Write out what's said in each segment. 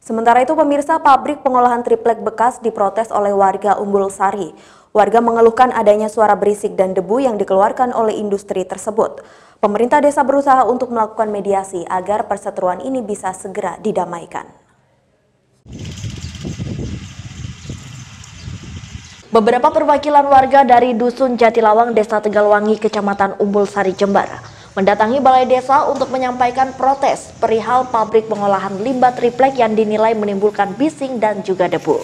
Sementara itu pemirsa pabrik pengolahan triplek bekas diprotes oleh warga Umbul Sari. Warga mengeluhkan adanya suara berisik dan debu yang dikeluarkan oleh industri tersebut. Pemerintah desa berusaha untuk melakukan mediasi agar perseteruan ini bisa segera didamaikan. Beberapa perwakilan warga dari Dusun Jatilawang, Desa Tegalwangi, Kecamatan Umbul Sari, Jember, mendatangi balai desa untuk menyampaikan protes perihal pabrik pengolahan limbah triplek yang dinilai menimbulkan bising dan juga debu.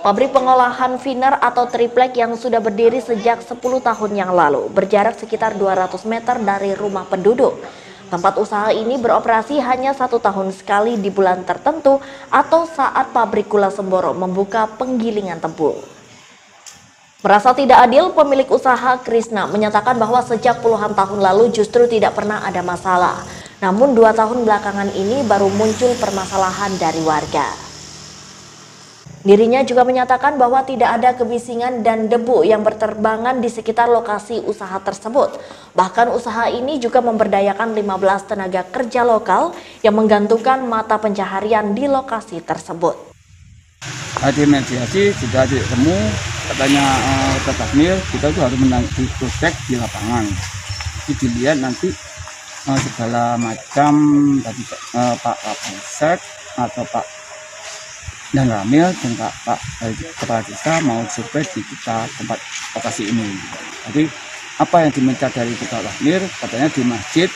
Pabrik pengolahan finer atau triplek yang sudah berdiri sejak 10 tahun yang lalu berjarak sekitar 200 meter dari rumah penduduk. Tempat usaha ini beroperasi hanya satu tahun sekali di bulan tertentu atau saat pabrik gula Semboro membuka penggilingan tebu. Merasa tidak adil, pemilik usaha Krisna menyatakan bahwa sejak puluhan tahun lalu justru tidak pernah ada masalah. Namun dua tahun belakangan ini baru muncul permasalahan dari warga. Dirinya juga menyatakan bahwa tidak ada kebisingan dan debu yang berterbangan di sekitar lokasi usaha tersebut. Bahkan usaha ini juga memberdayakan 15 tenaga kerja lokal yang menggantungkan mata pencaharian di lokasi tersebut. Ada mediasi sudah ditemu katanya uh, Mil kita itu harus menanti cek di lapangan. Jadi dilihat nanti uh, segala macam tadi uh, Pak Kapolsek atau Pak dan Ramil dan Pak, Pak Kepala Desa mau survei di kita tempat lokasi ini. Jadi apa yang diminta dari kita Ramil katanya di masjid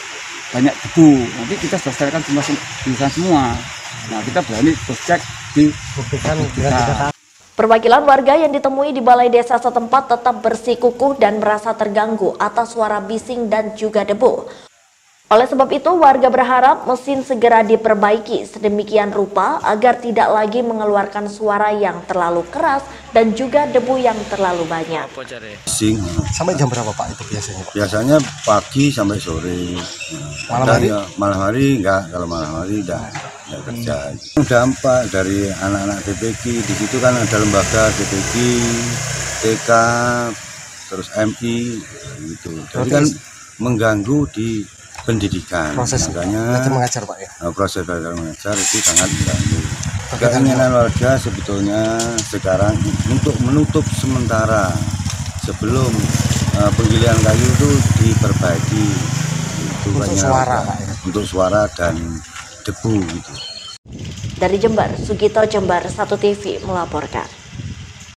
banyak debu. Nanti kita selesaikan semua di semua. Nah kita berani terus cek di buktikan kita Perwakilan warga yang ditemui di balai desa setempat tetap bersikukuh dan merasa terganggu atas suara bising dan juga debu. Oleh sebab itu, warga berharap mesin segera diperbaiki sedemikian rupa agar tidak lagi mengeluarkan suara yang terlalu keras dan juga debu yang terlalu banyak. Bising. Sampai jam berapa Pak itu biasanya? Pak? Biasanya pagi sampai sore. Malam hari? Ya, malam hari enggak, kalau malam hari enggak kerja. Dampak dari anak-anak TPG di situ kan ada lembaga TPG TK terus MI gitu. Jadi kan mengganggu di pendidikan. Proses makanya belajar mengajar pak ya? Nah, proses belajar mengajar itu sangat mengganggu. Keinginan warga sebetulnya sekarang untuk menutup sementara sebelum uh, penggilian kayu itu diperbaiki. Itu untuk suara pak ya? untuk suara dan debu gitu. Dari Jember, Sugito Jember, Satu TV melaporkan.